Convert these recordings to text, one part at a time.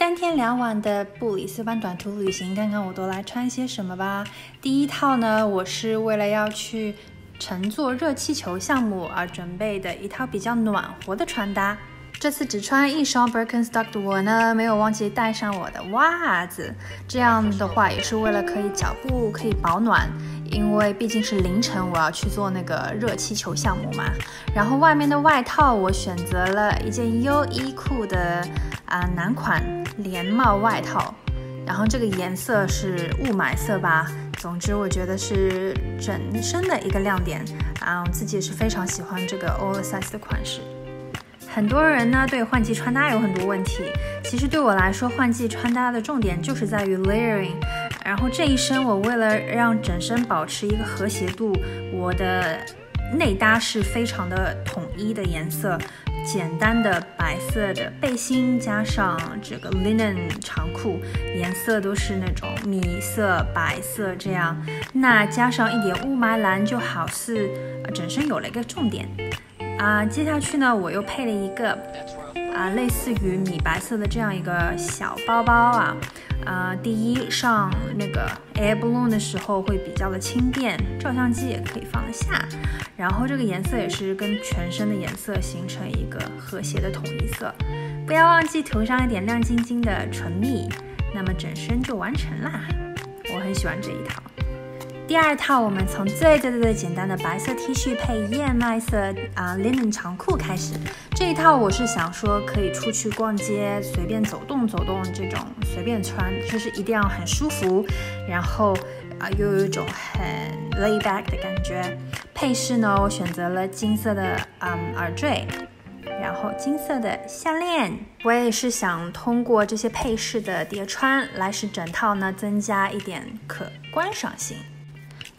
三天两晚的布里斯班短途旅行，看看我都来穿些什么吧。第一套呢，我是为了要去乘坐热气球项目而准备的一套比较暖和的穿搭。这次只穿一双 Birkenstock 的我呢，没有忘记带上我的袜子。这样的话也是为了可以脚部可以保暖，因为毕竟是凌晨我要去做那个热气球项目嘛。然后外面的外套我选择了一件优衣库的啊男款连帽外套，然后这个颜色是雾霾色吧。总之我觉得是整身的一个亮点啊，我自己也是非常喜欢这个 oversize 的款式。很多人呢对换季穿搭有很多问题，其实对我来说，换季穿搭的重点就是在于 layering。然后这一身我为了让整身保持一个和谐度，我的内搭是非常的统一的颜色，简单的白色的背心加上这个 linen 长裤，颜色都是那种米色、白色这样，那加上一点雾霾蓝，就好似整身有了一个重点。啊，接下去呢，我又配了一个啊，类似于米白色的这样一个小包包啊，啊，第一上那个 air balloon 的时候会比较的轻便，照相机也可以放得下，然后这个颜色也是跟全身的颜色形成一个和谐的统一色，不要忘记涂上一点亮晶晶的唇蜜，那么整身就完成啦，我很喜欢这一套。第二套，我们从最最最最简单的白色 T 恤配燕麦色啊 linen 长裤开始。这一套我是想说可以出去逛街，随便走动走动，这种随便穿，就是一定要很舒服，然后啊又有一种很 lay back 的感觉。配饰呢，我选择了金色的嗯耳坠，然后金色的项链。我也是想通过这些配饰的叠穿，来使整套呢增加一点可观赏性。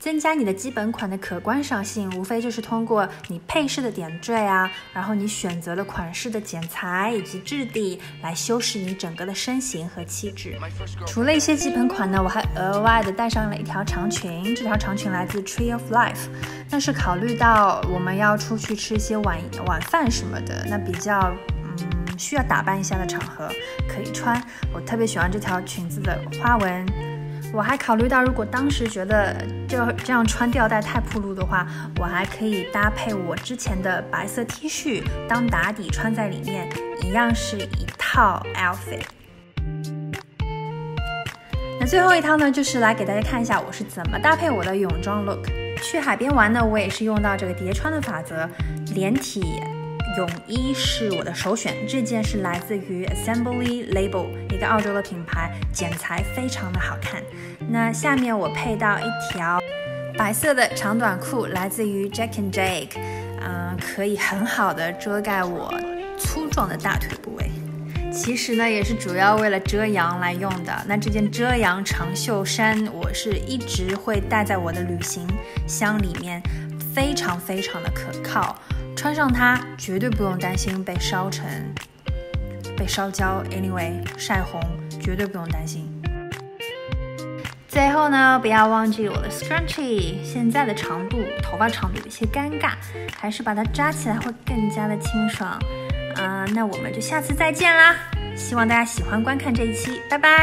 增加你的基本款的可观赏性，无非就是通过你配饰的点缀啊，然后你选择的款式的剪裁以及质地来修饰你整个的身形和气质。除了一些基本款呢，我还额外的带上了一条长裙，这条长裙来自 Tree of Life，但是考虑到我们要出去吃一些晚晚饭什么的，那比较嗯需要打扮一下的场合可以穿。我特别喜欢这条裙子的花纹。我还考虑到，如果当时觉得这这样穿吊带太暴露的话，我还可以搭配我之前的白色 T 恤当打底穿在里面，一样是一套 outfit。那最后一套呢，就是来给大家看一下我是怎么搭配我的泳装 look。去海边玩呢，我也是用到这个叠穿的法则，连体。泳衣是我的首选，这件是来自于 Assembly Label 一个澳洲的品牌，剪裁非常的好看。那下面我配到一条白色的长短裤，来自于 Jack and Jake，嗯，可以很好的遮盖我粗壮的大腿部位。其实呢，也是主要为了遮阳来用的。那这件遮阳长袖衫，我是一直会带在我的旅行箱里面，非常非常的可靠。穿上它，绝对不用担心被烧成、被烧焦。Anyway，晒红绝对不用担心。最后呢，不要忘记我的 scrunchie，现在的长度，头发长度有些尴尬，还是把它扎起来会更加的清爽。啊，那我们就下次再见啦！希望大家喜欢观看这一期，拜拜。